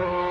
Lord.